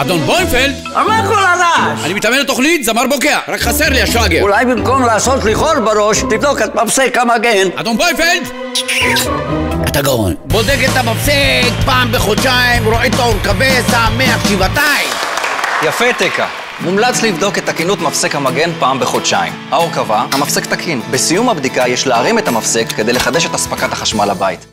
אדון בוינפלד, מה כל הרעש? אני מתאמן לתוכנית זמר בוקע, רק חסר לי השאגר. אולי במקום לעשות לי חור בראש, תבדוק את מפסק המגן. אדון בוינפלד! אתה גאון. בודק את המפסק פעם בחודשיים, רואה את האור כבה, שמח שבעתיים. יפה תקה. מומלץ לבדוק את תקינות מפסק המגן פעם בחודשיים. האור כבה, המפסק תקין. בסיום הבדיקה יש להרים את המפסק כדי לחדש את אספקת החשמל לבית.